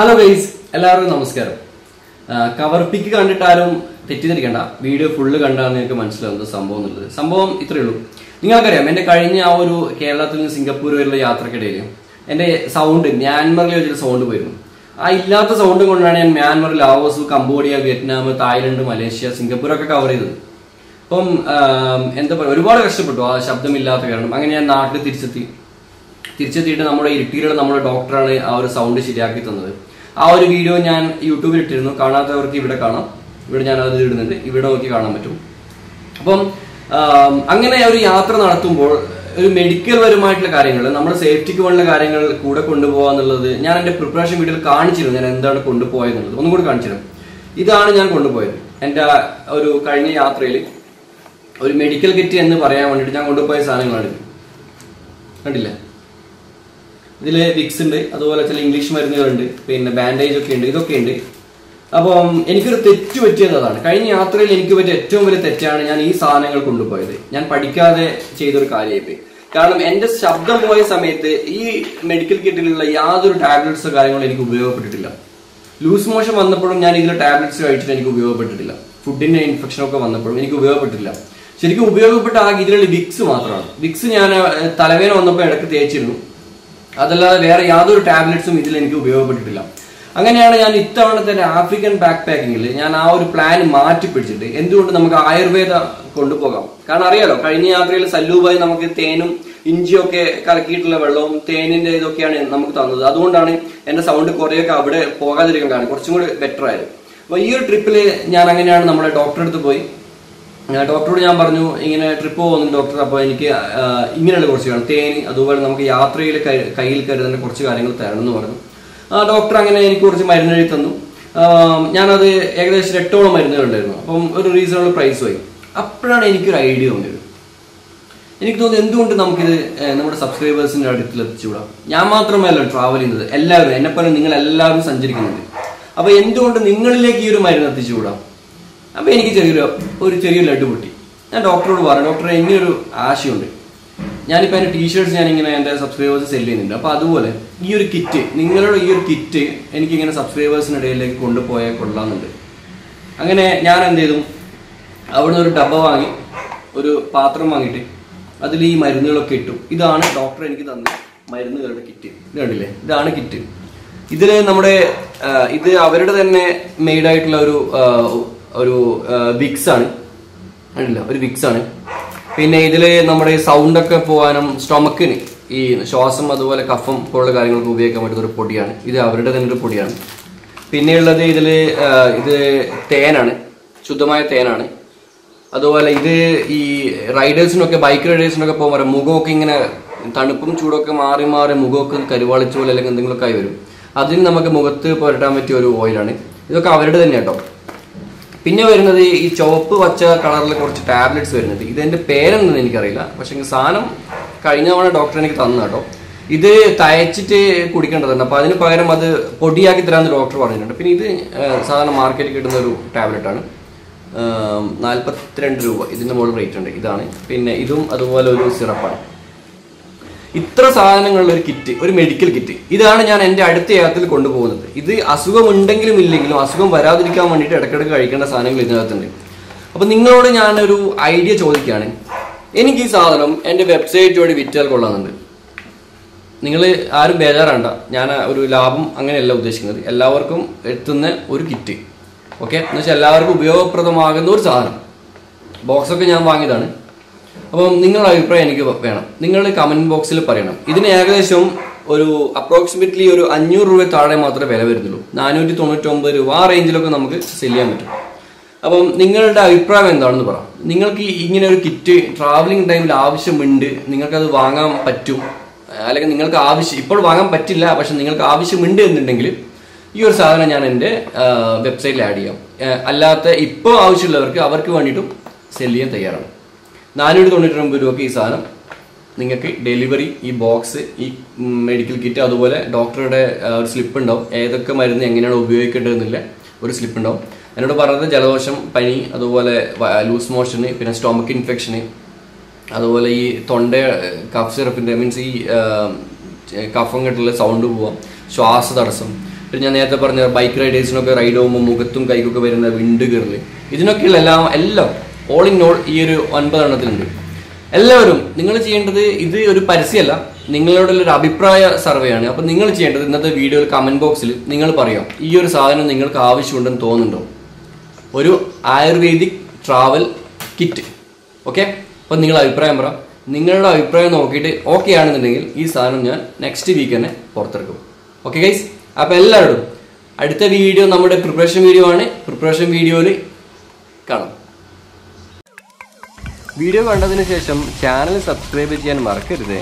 Hello guys എല്ലാവർക്കും നമസ്കാരം. Cover pic കണ്ടിട്ടാരും തെറ്റിദ്ധരിക്കണ്ട. വീഡിയോ ഫുള്ള് കണ്ടാൽ നിങ്ങൾക്ക് മനസ്സിലാവുന്നത് സംഭവം എന്നുള്ളത്. സംഭവം ഇത്രയേ ഉള്ളൂ. നിങ്ങൾക്കറിയാം എന്റെ കഴിഞ്ഞ ആ ഒരു കേരളത്തിൽ നിന്ന് സിംഗപ്പൂർ വരെയുള്ള യാത്രക്കിടയിൽ എന്റെ സൗണ്ട് മ്യാൻമറിൽ വെച്ചൊരു സൗണ്ട് പോയിരുന്നു. ആ ഇല്ലാത്ത സൗണ്ട് കൊണ്ടാണ് ഞാൻ Myanmar Laos Cambodia Vietnam Thailand Malaysia Singapore ഒക്കെ കവർ ചെയ്തത്. അപ്പം എന്താ പറയുക ഒരുപാട് കഷ്ടപ്പെട്ടു. ആ ശബ്ദമില്ലാത്ത കാരണം. അങ്ങനെ ഞാൻ നാട്ടിൽ തിരിച്ചെത്തി. തിരിച്ചെത്തിയിട്ട് നമ്മുടെ ഇരിട്ടിയിലുള്ള നമ്മുടെ ഡോക്ടറാണ് ആ ഒരു സൗണ്ട് ശരിയാക്കി തന്നത്. ആ ഒരു വീഡിയോ ഞാൻ യൂട്യൂബിൽ ഇട്ടിരുന്നു. കാണാത്തവർക്ക് ഇവിടെ കാണാം. ഇവിടെ ഞാൻ അത് ഇടുന്നുണ്ട്. ഇവിടെ നോക്കി കാണാൻ പറ്റും. അപ്പം അങ്ങനെ ഒരു യാത്ര നടത്തുമ്പോൾ ഒരു മെഡിക്കൽ പരമായിട്ടുള്ള കാര്യങ്ങൾ നമ്മുടെ സേഫ്റ്റിക്ക് വേണ്ട കാര്യങ്ങൾ കൂടെ കൊണ്ടുപോകുക എന്നുള്ളത് ഞാൻ എന്റെ പ്രിപ്പറേഷൻ വീഡിയോയിൽ കാണിച്ചിരുന്നു. ഞാൻ എന്താണ് കൊണ്ടുപോയത് എന്നുള്ളത്. ഒന്നും കൂടി കാണിച്ചിരുന്നു ഇതാണ് ഞാൻ കൊണ്ടുപോയത്. എന്റെ ഒരു കഴിഞ്ഞ യാത്രയിൽ ഒരു മെഡിക്കൽ കിറ്റ് എന്ന് പറയാൻ വേണ്ടിയിട്ട് ഞാൻ കൊണ്ടുപോയ സാധനങ്ങളാണ് കണ്ടില്ലേ? ഇതിൽ വിക്സ് ഉണ്ട് അതുപോലെ ചില ഇംഗ്ലീഷ് മരുന്നുകളുണ്ട് പിന്നെ ബാൻഡേജ് ഒക്കെ ഉണ്ട് ഇതൊക്കെ ഉണ്ട്. അപ്പം എനിക്കൊരു തെറ്റ് പറ്റിയത് എന്നതാണ്. കഴിഞ്ഞ യാത്രയിൽ എനിക്ക് പറ്റിയ ഏറ്റവും വലിയ തെറ്റാണ് ഞാൻ ഈ സാധനങ്ങൾ കൊണ്ടുപോയത്. ഞാൻ പഠിക്കാതെ ചെയ്തൊരു കാര്യമായി കാരണം എന്റെ ശബ്ദം പോയ സമയത്ത് ഈ മെഡിക്കൽ കിറ്റിലുള്ള യാതൊരു ടാബ്ലറ്റ്സോ കാര്യങ്ങളോ എനിക്ക് ഉപയോഗപ്പെട്ടിട്ടില്ല. ലൂസ് മോഷൻ വന്നപ്പോഴും ഞാൻ ഇതിലെ ടാബ്ലറ്റ്സ് കഴിച്ചിട്ട് എനിക്ക് ഉപയോഗപ്പെട്ടിട്ടില്ല. ഫുഡിന്റെ ഇൻഫെക്ഷൻ ഒക്കെ വന്നപ്പോഴും എനിക്ക് ഉപയോഗപ്പെട്ടില്ല ശരിക്കും ഉപയോഗപ്പെട്ട ആ ഇതിലുള്ള വിക്സ് മാത്രമാണ്. വിക്സ് ഞാൻ തലവേന വന്നപ്പോൾ ഇടയ്ക്ക് തേച്ചിരുന്നു. അതല്ലാതെ വേറെ യാതൊരു ടാബ്ലറ്റ്സും ഇതിൽ എനിക്ക് ഉപയോഗപ്പെട്ടിട്ടില്ല. അങ്ങനെയാണ് ഞാൻ ഇത്തവണത്തെ ആഫ്രിക്കൻ ബാക്ക് പാക്കിങ്ങിൽ ഞാൻ ആ ഒരു പ്ലാൻ മാറ്റി പിടിച്ചിട്ട് എന്തുകൊണ്ട് നമുക്ക് ആയുർവേദ കൊണ്ടുപോകാം. കാരണം അറിയാലോ കഴിഞ്ഞ യാത്രയിൽ സല്ലൂബായി നമുക്ക് തേനും ഇഞ്ചിയൊക്കെ കലക്കിയിട്ടുള്ള വെള്ളവും തേനിന്റെ ഇതൊക്കെയാണ് നമുക്ക് തന്നത്. അതുകൊണ്ടാണ് എന്റെ സൗണ്ട് കുറേയൊക്കെ അവിടെ പോകാതിരിക്കാൻ കാരണം കുറച്ചും കൂടി ബെറ്റർ ആയത് അപ്പൊ ഈ ഒരു ട്രിപ്പിൽ ഞാൻ അങ്ങനെയാണ് നമ്മുടെ ഡോക്ടറെ അടുത്ത് പോയി. ഡോക്ടറോട് ഞാൻ പറഞ്ഞു ഇങ്ങനെ ട്രിപ്പ് പോകുന്നുണ്ട് ഡോക്ടർ അപ്പോൾ എനിക്ക് ഇങ്ങനെയുള്ള കുറച്ച് വേണം തേനി അതുപോലെ നമുക്ക് യാത്രയിൽ കയ്യിൽ കരുതേണ്ട കുറച്ച് കാര്യങ്ങൾ തരണം എന്ന് പറഞ്ഞു. ആ ഡോക്ടർ അങ്ങനെ എനിക്ക് കുറച്ച് മരുന്ന് എഴുതി തന്നു. ഞാനത് ഏകദേശം എട്ടോളം മരുന്നുകളുണ്ടായിരുന്നു അപ്പം ഒരു റീസണബിൾ പ്രൈസ് പോയി അപ്പോഴാണ് എനിക്കൊരു ഐഡിയ തോന്നിയത് എനിക്ക് തോന്നുന്നത് എന്തുകൊണ്ട് നമുക്കിത് നമ്മുടെ സബ്സ്ക്രൈബേഴ്സിന്റെ അടുത്തിൽ എത്തിച്ചുകൂടാം? ഞാൻ മാത്രമല്ല ട്രാവൽ ചെയ്യുന്നത്. എല്ലാവരും എന്നെപ്പോലെ നിങ്ങൾ എല്ലാവരും സഞ്ചരിക്കുന്നുണ്ട്. അപ്പൊ എന്തുകൊണ്ട് നിങ്ങളിലേക്ക് ഈ ഒരു മരുന്ന് എത്തിച്ചുകൂടാം? അപ്പൊ എനിക്ക് ചെറിയൊരു ഒരു ചെറിയൊരു ലഡ്ഡു പൊട്ടി. ഞാൻ ഡോക്ടറോട് പറഞ്ഞു ഡോക്ടറെ ഇങ്ങനൊരു ആശയമുണ്ട് ഞാനിപ്പോ എന്റെ ടീഷർട്ട്സ് ഞാൻ ഇങ്ങനെ എന്റെ സബ്സ്ക്രൈബേഴ്സ് സെൽ ചെയ്യുന്നുണ്ട്. അപ്പോൾ അതുപോലെ ഈ ഒരു കിറ്റ് നിങ്ങളുടെ ഈ ഒരു കിറ്റ് എനിക്ക് ഇങ്ങനെ സബ്സ്ക്രൈബേഴ്സിന്റെ ഇടയിലേക്ക് കൊണ്ടുപോയാൽ കൊള്ളാമെന്നുണ്ട്. അങ്ങനെ ഞാൻ എന്ത് ചെയ്തു? അവിടുന്ന് ഒരു ഡബ്ബ വാങ്ങി ഒരു പാത്രം വാങ്ങിയിട്ട് അതിൽ ഈ മരുന്നുകളൊക്കെ ഇട്ടു. ഇതാണ് ഡോക്ടർ എനിക്ക് തന്ന മരുന്നുകളുടെ കിറ്റ് ഇത് കണ്ടില്ലേ? ഇതാണ് കിറ്റ് ഇതിൽ നമ്മുടെ ഇത് അവരുടെ തന്നെ മെയ്ഡായിട്ടുള്ള ഒരു ഒരു വിക്സ് ആണ്. അല്ല ഒരു വിക്സ് ആണ്. പിന്നെ ഇതിൽ നമ്മുടെ സൗണ്ട് ഒക്കെ പോകാനും സ്റ്റൊമക്കിന് ഈ ശ്വാസം അതുപോലെ കഫം പോലുള്ള കാര്യങ്ങൾക്ക് ഉപയോഗിക്കാൻ പറ്റുന്ന ഒരു പൊടിയാണ്. ഇത് അവരുടെ തന്നെ ഒരു പൊടിയാണ്. പിന്നെയുള്ളത് ഇതിൽ ഇത് തേനാണ്. ശുദ്ധമായ തേനാണ്. അതുപോലെ ഇത് ഈ റൈഡേഴ്സിനൊക്കെ ബൈക്ക് റൈഡേഴ്സിനൊക്കെ പോകുമ്പോൾ മുഖമൊക്കെ ഇങ്ങനെ തണുപ്പും ചൂടൊക്കെ മാറി മാറി മുഖമൊക്കെ കരുവാളിച്ച പോലെ അല്ലെങ്കിൽ എന്തെങ്കിലുമൊക്കെ ആയി വരും. അതിന് നമുക്ക് മുഖത്ത് പുരട്ടാൻ പറ്റിയ ഒരു ഓയിലാണ് ഇതൊക്കെ അവരുടെ തന്നെ കേട്ടോ പിന്നെ വരുന്നത് ഈ ചുവപ്പ് പച്ച കളറിൽ കുറച്ച് ടാബ്ലറ്റ്സ് വരുന്നുണ്ട് ഇതിന്റെ പേരെന്തെന്ന് എനിക്കറിയില്ല. പക്ഷെ സാധനം കഴിഞ്ഞ തവണ ഡോക്ടർ എനിക്ക് തന്നു കേട്ടോ. ഇത് തയച്ചിട്ട് കുടിക്കേണ്ടതുണ്ട്. അപ്പൊ അതിന് പകരം അത് പൊടിയാക്കി തരാമെന്ന് ഡോക്ടർ പറഞ്ഞിട്ടുണ്ട്. പിന്നെ ഇത് സാധാരണ മാർക്കറ്റിൽ കിട്ടുന്ന ഒരു ടാബ്ലറ്റ് ആണ് നാൽപ്പത്തിരണ്ട് രൂപ. ഇതിന്റെ മുകളിൽ റേറ്റ് ഉണ്ട്. ഇതാണ്. പിന്നെ ഇതും അതുപോലെ ഒരു സിറപ്പാണ്. ഇത്ര സാധനങ്ങളുള്ള ഒരു കിറ്റ് ഒരു മെഡിക്കൽ കിറ്റ് ഇതാണ് ഞാൻ എന്റെ അടുത്ത യാത്രയിൽ കൊണ്ടുപോകുന്നത്. ഇത് അസുഖമുണ്ടെങ്കിലും ഇല്ലെങ്കിലും അസുഖം വരാതിരിക്കാൻ വേണ്ടിയിട്ട് ഇടയ്ക്കിടയ്ക്ക് കഴിക്കേണ്ട സാധനങ്ങൾ ഇതിനകത്തുണ്ട്. അപ്പോൾ നിങ്ങളോട് ഞാനൊരു ഐഡിയ ചോദിക്കുകയാണ്. എനിക്ക് ഈ സാധനം എന്റെ വെബ്സൈറ്റ് വഴി വിറ്റാൽ കൊള്ളാമെന്നുണ്ട്. നിങ്ങൾ ആരും ബേജാറാണ്ട. ഞാൻ ഒരു ലാഭം അങ്ങനെയല്ല ഉദ്ദേശിക്കുന്നത്. എല്ലാവർക്കും എത്തുന്ന ഒരു കിറ്റ് ഓക്കെ എന്ന് വെച്ചാൽ എല്ലാവർക്കും ഉപയോഗപ്രദമാകുന്ന ഒരു സാധനം. ബോക്സൊക്കെ ഞാൻ വാങ്ങിയതാണ്. അപ്പം നിങ്ങളുടെ അഭിപ്രായം എനിക്ക് വേണം. നിങ്ങൾ കമന്റ് ബോക്സിൽ പറയണം. ഇതിന് ഏകദേശം ഒരു അപ്രോക്സിമേറ്റ്ലി ഒരു അഞ്ഞൂറ് രൂപ താഴെ മാത്രമേ വില വരുന്നുള്ളൂ. നാനൂറ്റി തൊണ്ണൂറ്റൊമ്പത് രൂപ ആ റേഞ്ചിലൊക്കെ നമുക്ക് സെൽ ചെയ്യാൻ പറ്റും. അപ്പം നിങ്ങളുടെ അഭിപ്രായം എന്താണെന്ന് പറ. നിങ്ങൾക്ക് ഇങ്ങനെ ഒരു കിറ്റ് ട്രാവലിംഗ് ടൈമിൽ ആവശ്യമുണ്ട്. നിങ്ങൾക്കത് വാങ്ങാൻ പറ്റും. അല്ലെങ്കിൽ നിങ്ങൾക്ക് ആവശ്യം ഇപ്പോൾ വാങ്ങാൻ പറ്റില്ല പക്ഷെ നിങ്ങൾക്ക് ആവശ്യമുണ്ട് എന്നുണ്ടെങ്കിൽ ഈ ഒരു സാധനം ഞാൻ എന്റെ വെബ്സൈറ്റിൽ ആഡ് ചെയ്യാം. അല്ലാത്ത ഇപ്പോൾ ആവശ്യമുള്ളവർക്ക് അവർക്ക് വേണ്ടിയിട്ടും സെൽ ചെയ്യാൻ തയ്യാറാണ്. നാനൂറ്റി തൊണ്ണൂറ്റി ഒമ്പത് രൂപയ്ക്ക് ഈ സാധനം. നിങ്ങൾക്ക് ഡെലിവറി ഈ ബോക്സ് ഈ മെഡിക്കൽ കിറ്റ് അതുപോലെ ഡോക്ടറുടെ ഒരു സ്ലിപ്പ് ഉണ്ടാവും. ഏതൊക്കെ മരുന്ന് എങ്ങനെയാണ് ഉപയോഗിക്കേണ്ടതെന്നില്ല ഒരു സ്ലിപ്പ് ഉണ്ടാവും. എന്നോട് പറഞ്ഞത് ജലദോഷം പനി അതുപോലെ ലൂസ് മോഷന് പിന്നെ സ്റ്റൊമക്ക് ഇൻഫെക്ഷന് അതുപോലെ ഈ തൊണ്ട കഫ് സിറപ്പിന്റെ മീൻസ് ഈ കഫം കെട്ടുള്ള സൗണ്ട് പോവാം. ശ്വാസ തടസ്സം. പിന്നെ ഞാൻ നേരത്തെ പറഞ്ഞ ബൈക്ക് റൈഡേഴ്സിനൊക്കെ റൈഡ് പോകുമ്പോൾ മുഖത്തും കൈക്കൊക്കെ വരുന്ന വിണ്ട് കയറൽ ഇതിനൊക്കെയുള്ള എല്ലാം എല്ലാം ഓൾ ഇൻ ഓൾ ഈ ഒരു ഒൻപതെണ്ണത്തിലുണ്ട് എല്ലാവരും നിങ്ങൾ ചെയ്യേണ്ടത് ഇത് ഒരു പരസ്യമല്ല. നിങ്ങളോടുള്ള ഒരു അഭിപ്രായ സർവേ ആണ് അപ്പൊ നിങ്ങൾ ചെയ്യേണ്ടത് ഇന്നത്തെ വീഡിയോയിൽ കമന്റ് ബോക്സിൽ നിങ്ങൾ പറയാം. ഈ ഒരു സാധനം നിങ്ങൾക്ക് ആവശ്യമുണ്ടെന്ന് തോന്നുന്നുണ്ടോ? ഒരു ആയുർവേദിക് ട്രാവൽ കിറ്റ് ഓക്കെ അപ്പൊ നിങ്ങൾ അഭിപ്രായം പറ. നിങ്ങളുടെ അഭിപ്രായം നോക്കിയിട്ട് ഓക്കെ ആണെന്നുണ്ടെങ്കിൽ ഈ സാധനം ഞാൻ നെക്സ്റ്റ് വീക്ക് തന്നെ പുറത്തിറക്കും ഓക്കെ ഗൈസ് അപ്പൊ എല്ലാവരും അടുത്ത വീഡിയോ നമ്മുടെ പ്രിപ്പറേഷൻ വീഡിയോ ആണ്. പ്രിപ്പറേഷൻ വീഡിയോയിൽ കാണാം. വീഡിയോ കണ്ടതിന് ശേഷം ചാനൽ സബ്സ്ക്രൈബ് ചെയ്യാൻ മറക്കരുത്.